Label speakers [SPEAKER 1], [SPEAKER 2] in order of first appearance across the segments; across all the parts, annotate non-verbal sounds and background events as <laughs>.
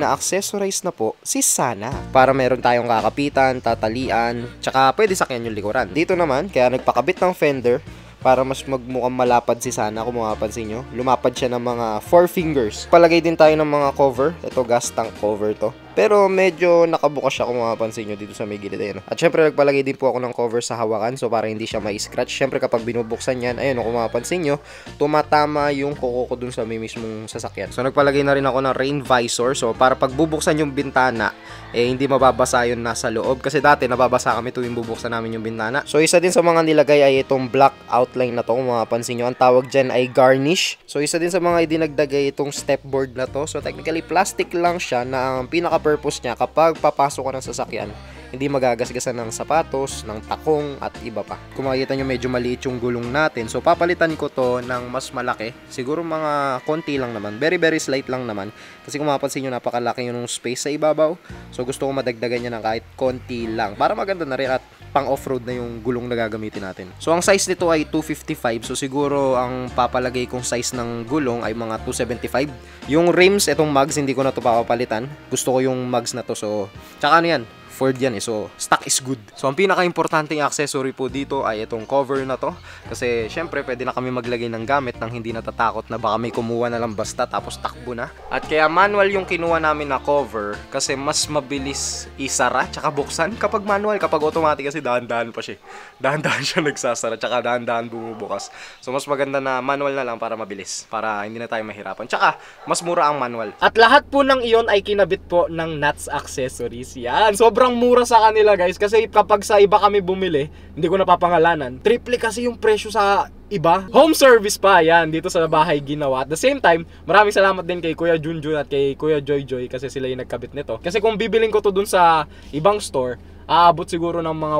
[SPEAKER 1] na accessorize na po si Sana. Para meron tayong kakapitan, tatalian, tsaka pwede sakyan yung likuran. Dito naman, kaya nagpakabit ng fender para mas magmukhang malapad si Sana kung mapapansin nyo. Lumapad siya ng mga 4 fingers. Palagay din tayo ng mga cover. Ito gas tank cover to. Pero medyo nakabukas siya kung mapapansin nyo dito sa may gilid. Ayan. At syempre nagpalagay din po ako ng cover sa hawakan so para hindi siya mai-scratch. Syempre kapag binubuksan yan, ayun kung mapapansin nyo, tumatama yung kuko ko dun sa may mismong sasakyan. So nagpalagay na rin ako ng rain visor. So para pag bubuksan yung bintana, eh hindi mababasa yun nasa loob. Kasi dati nababasa kami tuwing bubuksan namin yung bintana. So isa din sa mga nilagay ay itong black outline na to kung mapapansin nyo. Ang tawag dyan ay garnish. So isa din sa mga idinagdag ay itong stepboard na to. So technically plastic lang siya na ang pinaka purpose niya kapag papasok ka ng sasakyan, hindi magagasgasan ng sapatos, ng takong at iba pa. Kung makikita nyo medyo maliit yung gulong natin. So papalitan ko to ng mas malaki. Siguro mga konti lang naman. Very very slight lang naman. Kasi kung mapapansin nyo napakalaki yung space sa ibabaw. So gusto ko madagdagan niya ng kahit konti lang. Para maganda na rin at pang off-road na yung gulong na gagamitin natin. So ang size nito ay 255. So siguro ang papalagay kong size ng gulong ay mga 275. Yung rims, itong mugs, hindi ko na to papapalitan. Gusto ko yung mugs na to. So, tsaka ano yan, Ford yan eh. So, stock is good. So, ang pinaka-importanting accessory po dito ay itong cover na to. Kasi, syempre, pwede na kami maglagay ng gamit nang hindi natatakot na baka may kumuha na lang basta tapos takbo na. At kaya manual yung kinuha namin na cover kasi mas mabilis isara tsaka buksan kapag manual. Kapag automatic kasi dahan-dahan pa siya. Dahan-dahan <laughs> siya nagsasara tsaka dahan-dahan bumubukas. So, mas maganda na manual na lang para mabilis. Para hindi na tayo mahirapan. Tsaka, mas mura ang manual.
[SPEAKER 2] At lahat po ng iyon ay kinabit po ng Nuts Accessories. Yan, sobrang mura sa kanila guys. Kasi kapag sa iba kami bumili, hindi ko napapangalanan. Triple kasi yung presyo sa iba. Home service pa, yan, dito sa bahay ginawa. At the same time, maraming salamat din kay Kuya Junjun at kay Kuya Joy Joy kasi sila yung nagkabit nito. Kasi kung bibiling ko to dun sa ibang store, aabot siguro ng mga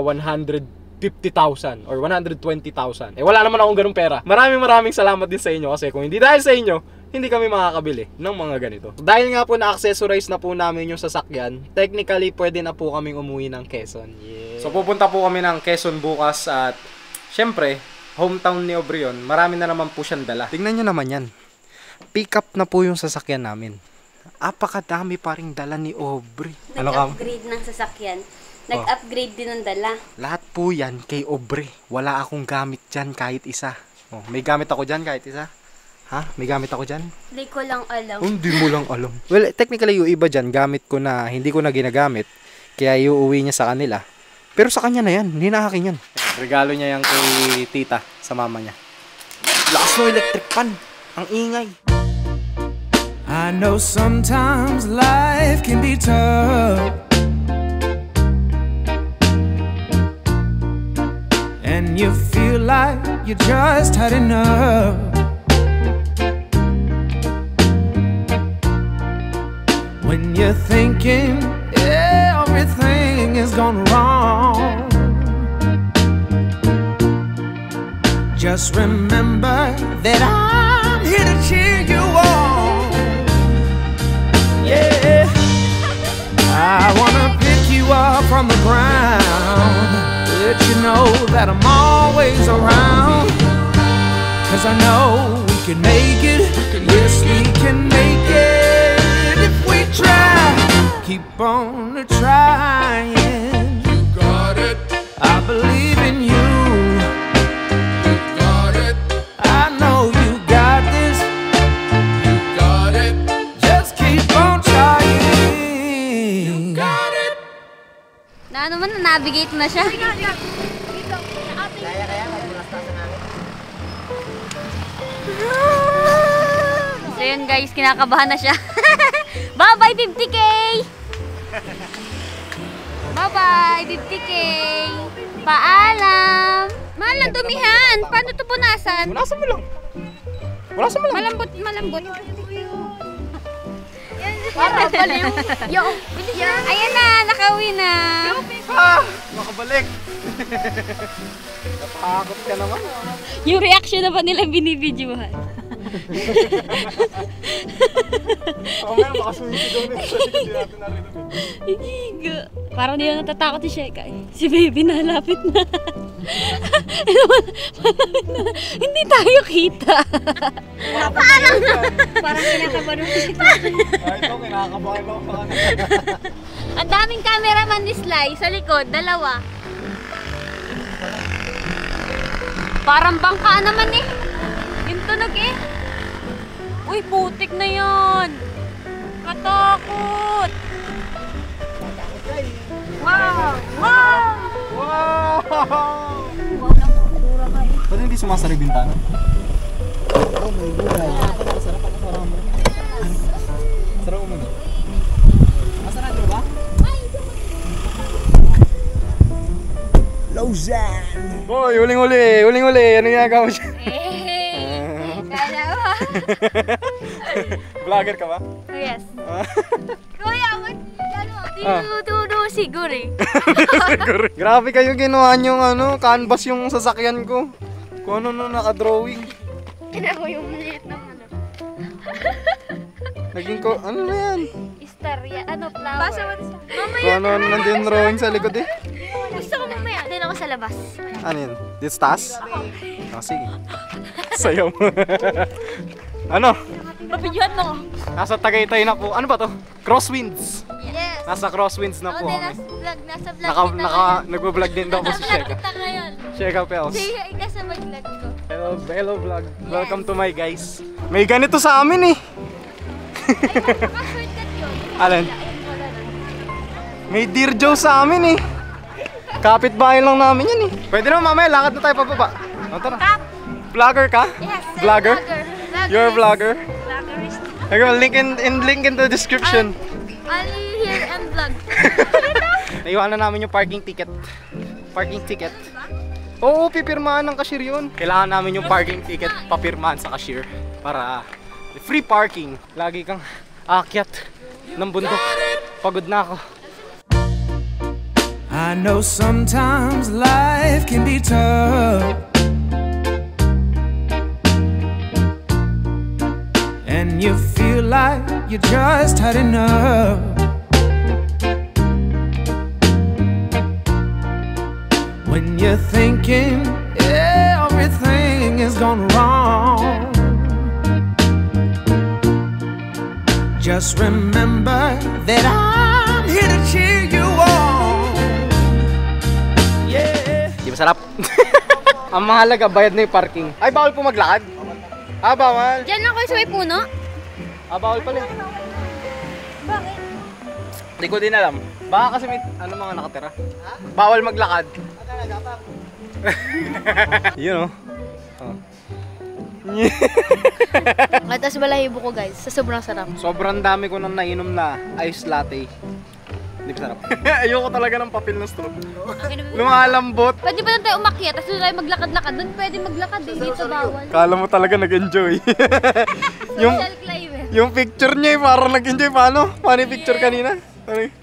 [SPEAKER 2] 150,000 or 120,000. Eh wala naman akong ganung pera. Maraming maraming salamat din sa inyo kasi kung hindi dahil sa inyo, hindi kami makakabili ng mga ganito. Dahil nga po na-accessorize na po namin yung sasakyan, technically pwede na po kaming umuwi ng Quezon. Yeah.
[SPEAKER 1] So pupunta po kami ng Quezon bukas at syempre, hometown ni Obrion, marami na naman po siyang dala. Tingnan nyo naman yan. Pick up na po yung sasakyan namin. Apakadami pa ring dala ni Aubrey. Ano ka?
[SPEAKER 3] Nag-upgrade ng sasakyan. Nag-upgrade din ng dala.
[SPEAKER 1] Lahat po yan kay Aubrey. Wala akong gamit dyan kahit isa. Oh, may gamit ako dyan kahit isa. Ha? May gamit ako dyan?
[SPEAKER 3] Hindi ko lang alam.
[SPEAKER 1] Oh, hindi mo lang alam. Well, technically yung iba dyan, gamit ko na, hindi ko na ginagamit. Kaya iuwi niya sa kanila. Pero sa kanya na yan, hindi na akin yan. Regalo niya yan kay tita sa mama niya. Lakas no electric pan. Ang ingay.
[SPEAKER 4] I know sometimes life can be tough. And you feel like you just had enough. When you're thinking everything is gone wrong. Just remember that I'm here to cheer you on. Yeah, I wanna pick you up from the ground. Let you know that I'm always around. Cause I know we can make it. Yes, we can make it Keep on trying. You got it. I believe in you. You got it. I know you got this. You got it. Just keep on trying. You got it.
[SPEAKER 3] Na ano man, na-navigate na siya. So yun guys, kinakabahan na siya. <laughs> Bye-bye 50k! Bye-bye 50k! Paalam! Mahal na dumihan! Paano ito punasan?
[SPEAKER 1] Punasan mo lang. Punasan mo lang.
[SPEAKER 3] Malambot, malambot. Para <laughs> baliw. Yo. Ayan na, nakauwi na.
[SPEAKER 1] Ah! Makabalik. <laughs> Napakakot ka naman.
[SPEAKER 3] Yung reaction na ba nila binibidyohan?
[SPEAKER 1] Oo nga, makasundi daw na likod. Hindi natin narinig.
[SPEAKER 3] Hindi nga. Parang di na natatakot si Sheka eh. Si baby nalapit na. Hindi tayo kita.
[SPEAKER 5] Parang kinakabahan mo si
[SPEAKER 1] Ay, ito, kinakabahan ako pa
[SPEAKER 3] Ang daming cameraman ni Sly sa likod, dalawa. Parang bangka naman eh. Yung tunog eh. Uy, putik na yon. Katakot. Wow! Wow!
[SPEAKER 1] Wow! Ba't hindi sumasari bintana? Oh my God. Sarap ako sarap mo. Sarap mo. Masarap ba? Lausanne! Boy, huling-huli! Huling-huli! Ano ginagawa mo siya? <laughs> Vlogger ka ba?
[SPEAKER 3] Oh, yes. <laughs> Kuya, wag, ano,
[SPEAKER 1] Ah.
[SPEAKER 3] tinutudo siguro eh.
[SPEAKER 1] Grabe kayo ginawa yung ano, canvas yung sasakyan ko. Kung ano nung nakadrawing.
[SPEAKER 5] Mo yung maliit na ano. <laughs>
[SPEAKER 1] Naging ko, ano na yan?
[SPEAKER 3] Star, ya, ano, flower. Basa mo Mamaya.
[SPEAKER 1] Kung ano ano nandiyan drawing sa likod eh.
[SPEAKER 3] Gusto ko mamaya. Din ako sa labas.
[SPEAKER 1] Ano yun? This task? Oh, sige. Sayaw mo. Ano?
[SPEAKER 3] Mapidyohan mo ko.
[SPEAKER 1] Nasa Tagaytay na po. Ano ba to? Crosswinds.
[SPEAKER 3] Yes.
[SPEAKER 1] Nasa Crosswinds na
[SPEAKER 3] Oh,
[SPEAKER 1] po
[SPEAKER 3] din,
[SPEAKER 1] kami.
[SPEAKER 3] nasa vlog, nasa vlog
[SPEAKER 1] Naka,
[SPEAKER 3] kita
[SPEAKER 1] naka, nagbo-vlog din daw po si
[SPEAKER 3] Nasa
[SPEAKER 1] Sheka.
[SPEAKER 3] kita ngayon.
[SPEAKER 1] Sheka Pels.
[SPEAKER 3] Say hi ka sa mag-vlog ko.
[SPEAKER 1] Hello, hello vlog. Welcome to my guys. May ganito sa amin eh.
[SPEAKER 3] Na.
[SPEAKER 1] May Dear Joe sa amin eh. Kapit bahay lang namin yan eh. Pwede naman mamaya, lakad na tayo pababa. O tara. Vlogger ka?
[SPEAKER 3] Yes,
[SPEAKER 1] Vlogger?
[SPEAKER 3] vlogger.
[SPEAKER 1] You're a vlogger?
[SPEAKER 3] Vloggerist.
[SPEAKER 1] Okay, link in, in link in the description.
[SPEAKER 3] Ali here and vlog. <laughs>
[SPEAKER 1] Naiwanan namin yung parking ticket. Parking ticket. Oo, pipirmahan ng cashier yun. Kailangan namin yung parking ticket papirmahan sa cashier para free parking. Lagi kang aakyat ng bundok. Pagod na ako.
[SPEAKER 4] I know sometimes life can be tough. You just had enough. When you're thinking everything is gone wrong. Just remember that I'm here to cheer you on. Yeah.
[SPEAKER 1] Di masarap. <laughs> Ang mahalaga, bayad na yung parking. Ay, bawal po maglakad? Ah, bawal.
[SPEAKER 3] Diyan ako sa may puno.
[SPEAKER 1] Ah, bawal pala. Bakit? Hindi ko din alam. Baka kasi may ano mga nakatira. Bawal maglakad. <laughs> Yun oh. oh.
[SPEAKER 5] At tas balahibo ko guys, sa sobrang sarap.
[SPEAKER 1] Sobrang dami ko nang nainom na ice latte. Hindi pa sarap. <laughs> Ayoko talaga ng papel na straw. Lumalambot.
[SPEAKER 3] Pwede ba tayo umakyat? Tapos doon tayo maglakad-lakad. Doon pwede maglakad eh. Dito bawal.
[SPEAKER 1] Kala mo talaga nag-enjoy. <laughs> yung. Yung picture niya parang nag-enjoy. Paano? Paano yung picture kanina? Ano yung-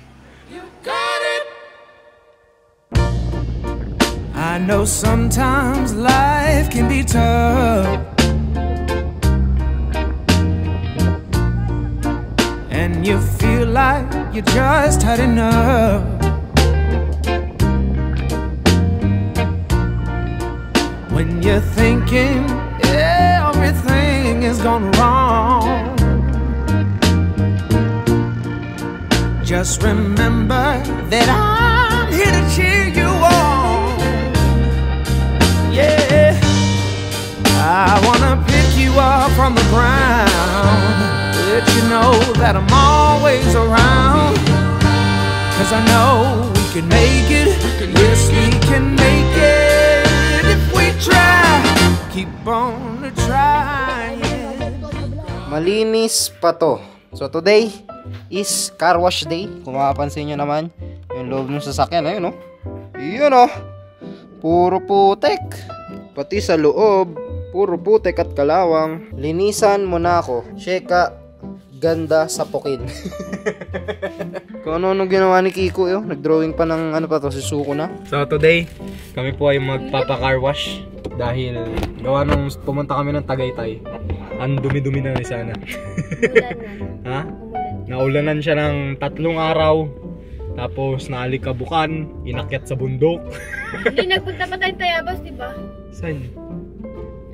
[SPEAKER 4] I know sometimes life can be tough. And you feel like you just had enough. When you're thinking everything is gone wrong. Just remember that I'm here to cheer you on. Yeah, I wanna pick you up from the ground. Let you know that I'm always around. Cause I know we can make it. Yes, we can make it if we try. Keep on trying.
[SPEAKER 6] Malinis pa to. So today is car wash day. Kung mapapansin nyo naman, yung loob ng sasakyan, ayun oh. Yun oh. Puro putek. Pati sa loob, puro putek at kalawang. Linisan mo na ako. Sheka, ganda sa pukin. <laughs> Kung ano-ano ginawa ni Kiko yun. Nag-drawing pa ng ano pa to, si Suko na.
[SPEAKER 1] So today, kami po ay magpapa-car wash dahil gawa nung pumunta kami ng Tagaytay. Ang dumi-dumi na ni sana. <laughs> ha? Naulanan siya ng tatlong araw. Tapos naalikabukan, inakyat sa bundok. <laughs>
[SPEAKER 3] Hindi, nagpunta pa tayong Tayabas, di ba?
[SPEAKER 1] Saan?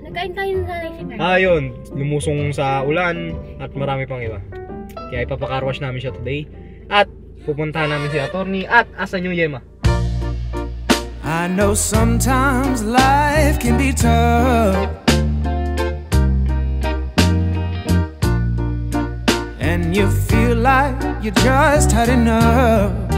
[SPEAKER 3] Nagkain tayo ng nanay si.
[SPEAKER 1] Ah, yun. Lumusong sa ulan at marami pang iba. Kaya ipapakarwash namin siya today. At pupuntahan namin si attorney. At asan yung Yema?
[SPEAKER 4] I know sometimes life can be tough. And you feel like you just had enough.